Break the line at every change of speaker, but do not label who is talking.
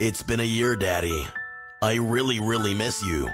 It's been a year, Daddy. I really, really miss you.